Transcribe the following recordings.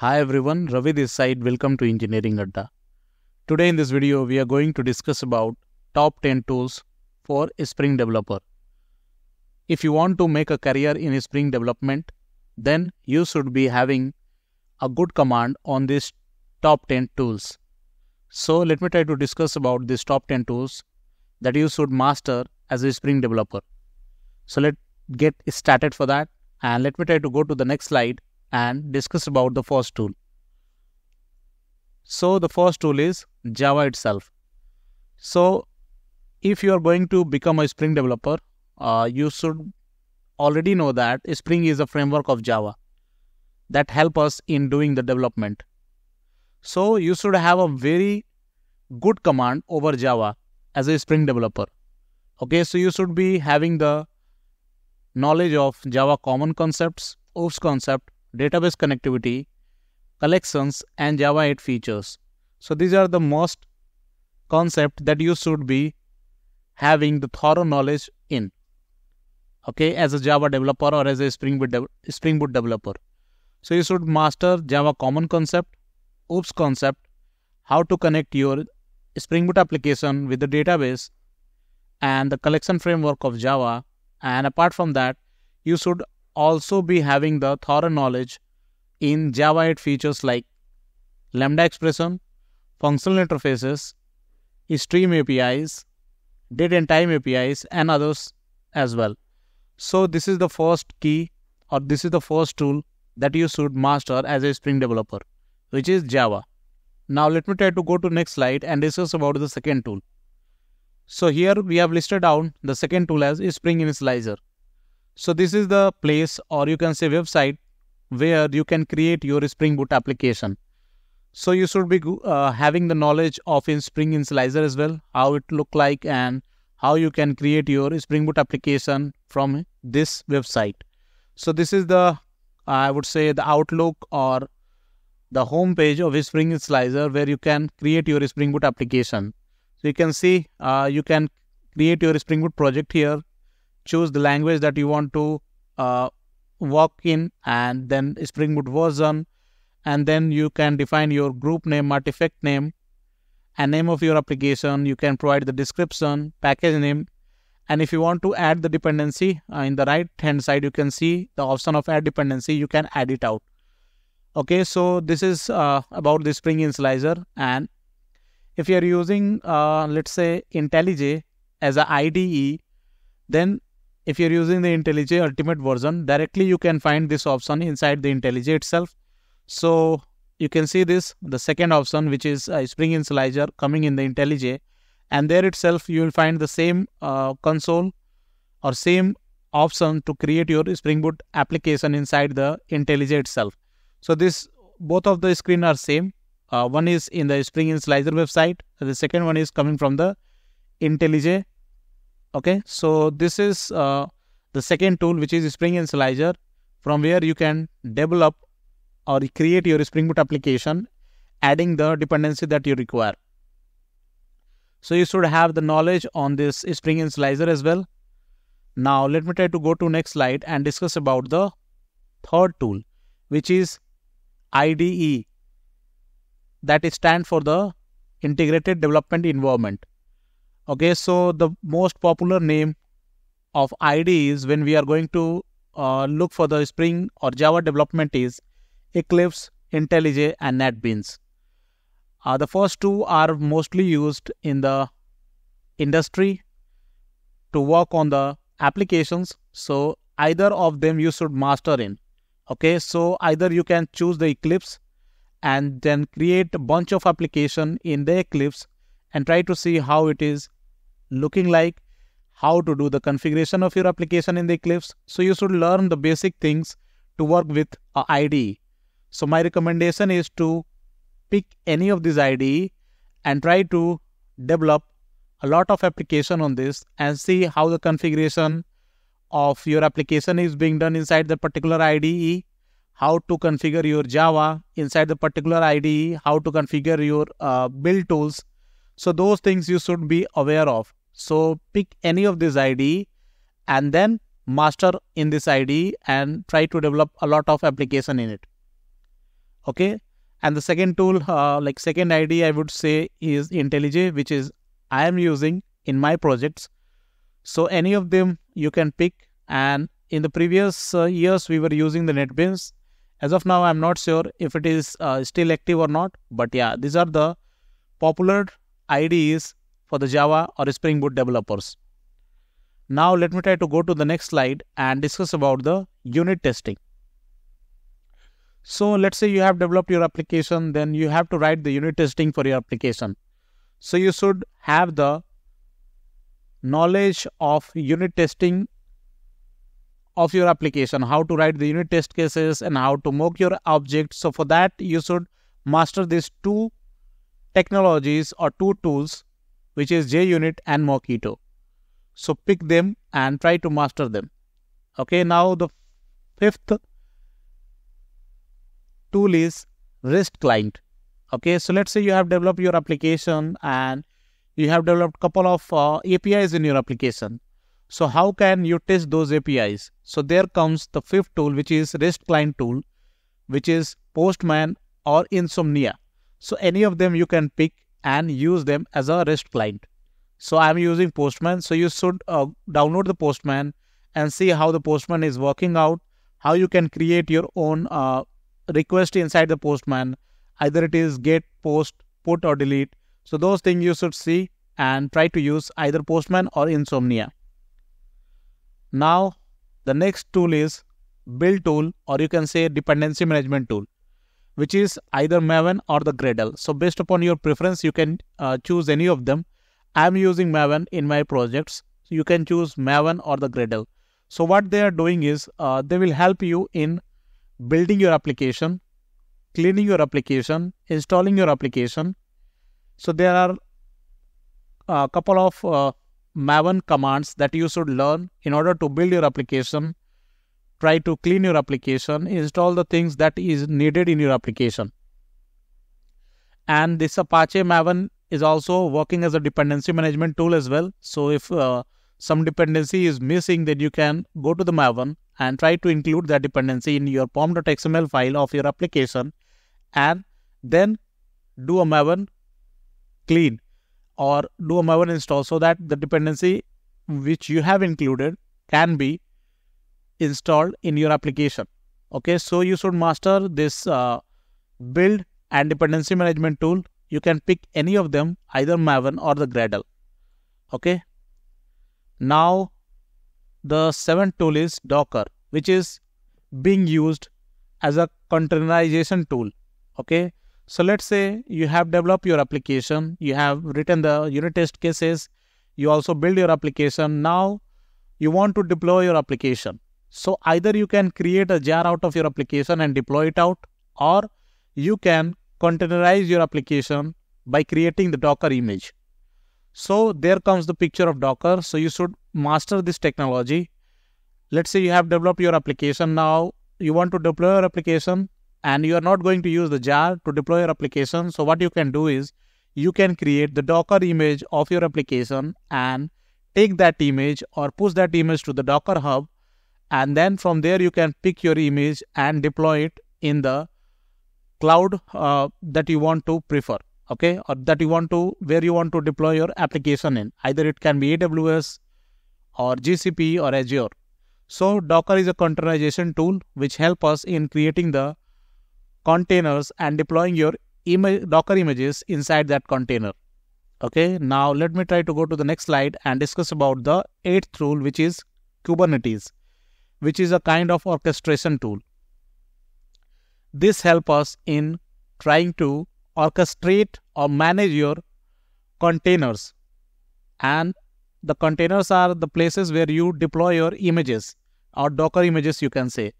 Hi everyone, Ravi this side. Welcome to Engineering Adda. Today in this video, we are going to discuss about top 10 tools for a Spring developer. If you want to make a career in Spring development, then you should be having a good command on these top 10 tools. So let me try to discuss about these top 10 tools that you should master as a Spring developer. So let's get started for that and let me try to go to the next slide and discuss about the first tool. So the first tool is Java itself. So if you are going to become a Spring developer, uh, you should already know that Spring is a framework of Java that help us in doing the development. So you should have a very good command over Java as a Spring developer. Okay, so you should be having the knowledge of Java common concepts, OOPS concept, database connectivity, collections, and Java 8 features. So these are the most concept that you should be having the thorough knowledge in. Okay, as a Java developer or as a Spring Boot, Spring Boot developer. So you should master Java common concept, OOPS concept, how to connect your Spring Boot application with the database and the collection framework of Java. And apart from that, you should also be having the thorough knowledge in Java 8 features like Lambda expression, functional interfaces, stream APIs, date and time APIs, and others as well. So, this is the first key or this is the first tool that you should master as a Spring developer, which is Java. Now, let me try to go to next slide and discuss about the second tool. So, here we have listed down the second tool as Spring Initializer. So this is the place or you can say website where you can create your Spring Boot application. So you should be uh, having the knowledge of in Spring Initializer as well, how it look like and how you can create your Spring Boot application from this website. So this is the, I would say the outlook or the home page of Spring Initializer where you can create your Spring Boot application. So you can see uh, you can create your Spring Boot project here choose the language that you want to uh, work in and then Spring Boot version and then you can define your group name, artifact name and name of your application. You can provide the description, package name and if you want to add the dependency uh, in the right hand side you can see the option of add dependency you can add it out okay so this is uh, about the spring initializer and if you are using uh, let's say IntelliJ as a IDE then if you're using the IntelliJ Ultimate version, directly you can find this option inside the IntelliJ itself. So you can see this, the second option, which is uh, Spring Initializer coming in the IntelliJ. And there itself, you will find the same uh, console or same option to create your Spring Boot application inside the IntelliJ itself. So this, both of the screen are same. Uh, one is in the Spring Initializer website. The second one is coming from the IntelliJ okay so this is uh, the second tool which is spring initializer from where you can develop or create your spring boot application adding the dependency that you require. So you should have the knowledge on this spring initializer as well. Now let me try to go to next slide and discuss about the third tool which is IDE that stand for the integrated development environment okay so the most popular name of IDEs when we are going to uh, look for the Spring or Java development is Eclipse, IntelliJ, and NetBeans. Uh, the first two are mostly used in the industry to work on the applications. So either of them you should master in. Okay, so either you can choose the Eclipse and then create a bunch of application in the Eclipse and try to see how it is looking like, how to do the configuration of your application in the Eclipse. So you should learn the basic things to work with a IDE. So my recommendation is to pick any of these IDE and try to develop a lot of application on this and see how the configuration of your application is being done inside the particular IDE, how to configure your Java inside the particular IDE, how to configure your uh, build tools so those things you should be aware of. So pick any of this ID and then master in this ID and try to develop a lot of application in it. okay? And the second tool uh, like second id i would say is intellij which is i am using in my projects. So any of them you can pick. And in the previous uh, years we were using the netbeans. As of now i'm not sure if it is uh, still active or not but yeah these are the popular ides for the java or spring boot developers. Now let me try to go to the next slide and discuss about the unit testing. So let's say you have developed your application then you have to write the unit testing for your application. So you should have the knowledge of unit testing of your application, how to write the unit test cases and how to mock your objects. So for that, you should master these two technologies or two tools, which is JUnit and Mockito. So pick them and try to master them. Okay, now the fifth tool is REST client. Okay, so let's say you have developed your application and you have developed couple of uh, APIs in your application. So how can you test those APIs? So there comes the fifth tool, which is REST client tool, which is Postman or Insomnia. So any of them you can pick and use them as a REST client. So I'm using Postman. So you should uh, download the Postman and see how the Postman is working out, how you can create your own uh, request inside the Postman. Either it is get, post, put or delete. So those things you should see and try to use either Postman or Insomnia. Now the next tool is build tool or you can say dependency management tool which is either Maven or the Gradle. So based upon your preference you can uh, choose any of them. I am using Maven in my projects. So you can choose Maven or the Gradle. So what they are doing is uh, they will help you in building your application, cleaning your application, installing your application. So there are a couple of uh, Maven commands that you should learn in order to build your application, try to clean your application, install the things that is needed in your application. And this Apache Maven is also working as a dependency management tool as well. So if uh, some dependency is missing, then you can go to the Maven and try to include that dependency in your pom.xml file of your application and then do a Maven clean or do a Maven install so that the dependency which you have included can be installed in your application. Okay, so you should master this uh, build and dependency management tool. You can pick any of them, either Maven or the Gradle. Okay. Now, the seventh tool is Docker, which is being used as a containerization tool. Okay, so let's say you have developed your application, you have written the unit test cases, you also build your application. Now you want to deploy your application. So either you can create a jar out of your application and deploy it out, or you can containerize your application by creating the Docker image. So there comes the picture of Docker. So you should master this technology. Let's say you have developed your application. Now you want to deploy your application and you are not going to use the jar to deploy your application. So what you can do is you can create the Docker image of your application and take that image or push that image to the Docker hub. And then from there, you can pick your image and deploy it in the cloud uh, that you want to prefer. Okay, or that you want to where you want to deploy your application in. Either it can be AWS or GCP or Azure. So Docker is a containerization tool which help us in creating the containers and deploying your Docker images inside that container. Okay, now let me try to go to the next slide and discuss about the eighth rule which is Kubernetes, which is a kind of orchestration tool. This helps us in trying to orchestrate or manage your containers. And the containers are the places where you deploy your images or Docker images, you can say.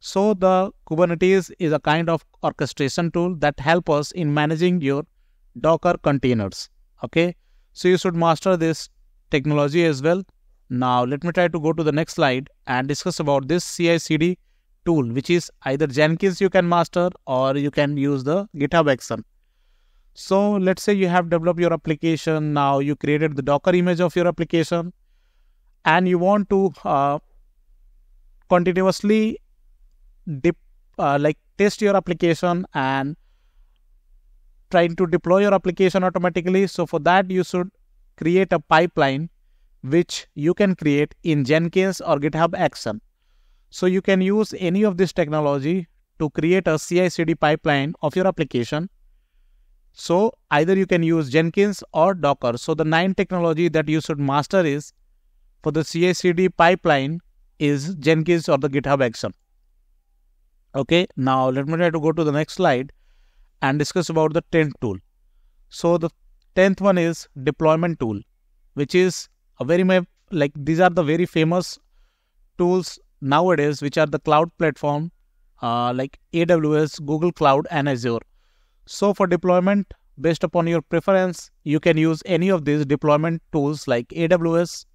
So the Kubernetes is a kind of orchestration tool that help us in managing your Docker containers. Okay. So you should master this technology as well. Now let me try to go to the next slide and discuss about this CI/CD tool, which is either Jenkins you can master or you can use the GitHub action. So let's say you have developed your application. Now you created the Docker image of your application and you want to uh, continuously dip, uh, like test your application and trying to deploy your application automatically. So for that, you should create a pipeline which you can create in Jenkins or GitHub Action. So you can use any of this technology to create a CI/CD pipeline of your application. So either you can use Jenkins or Docker. So the nine technology that you should master is for the CI/CD pipeline is Jenkins or the GitHub Action. Okay, now let me try to go to the next slide and discuss about the 10th tool. So the 10th one is deployment tool, which is very like these are the very famous tools nowadays, which are the cloud platform uh, like AWS, Google Cloud, and Azure. So for deployment, based upon your preference, you can use any of these deployment tools like AWS,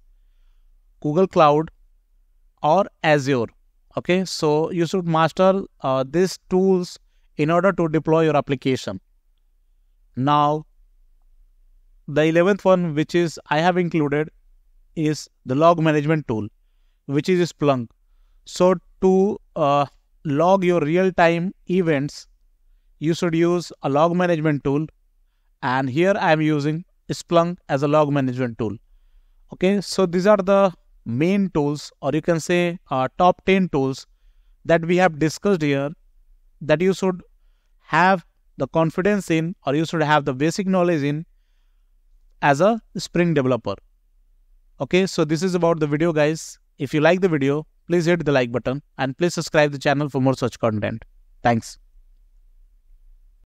Google Cloud, or Azure. Okay, so you should master uh, these tools in order to deploy your application. Now, the 11th one, which is I have included, is the log management tool, which is Splunk. So, to uh, log your real time events, you should use a log management tool. And here I am using Splunk as a log management tool. Okay, so these are the main tools, or you can say uh, top 10 tools that we have discussed here that you should have the confidence in, or you should have the basic knowledge in as a Spring developer. Okay, so this is about the video, guys. If you like the video, please hit the like button and please subscribe the channel for more such content. Thanks.